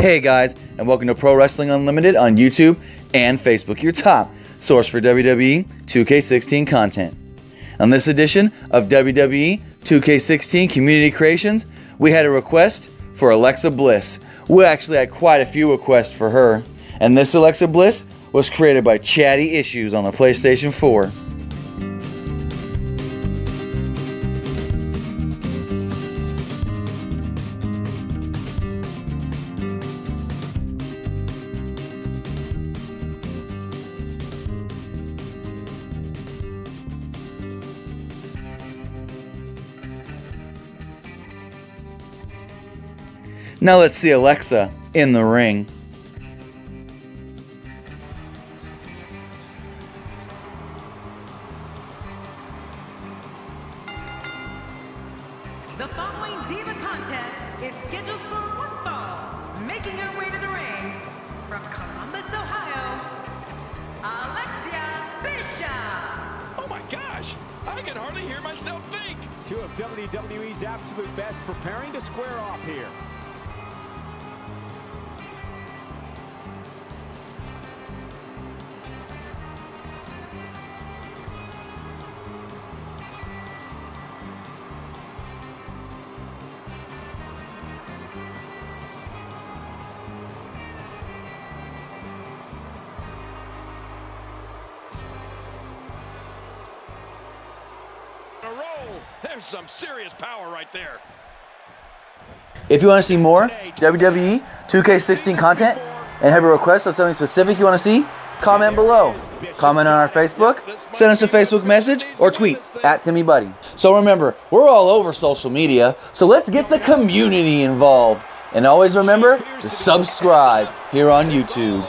Hey guys, and welcome to Pro Wrestling Unlimited on YouTube and Facebook, your top source for WWE 2K16 content. On this edition of WWE 2K16 Community Creations, we had a request for Alexa Bliss. We actually had quite a few requests for her, and this Alexa Bliss was created by Chatty Issues on the PlayStation 4. Now let's see Alexa in the ring. The following Diva contest is scheduled for one fall. Making her way to the ring from Columbus, Ohio, Alexia Bishop. Oh my gosh! I can hardly hear myself think! Two of WWE's absolute best preparing to square off here. There's some serious power right there. If you want to see more WWE 2K16 content and have a request of something specific you want to see, comment below. Comment on our Facebook, send us a Facebook message, or tweet at Timmy Buddy. So remember, we're all over social media, so let's get the community involved. And always remember to subscribe here on YouTube.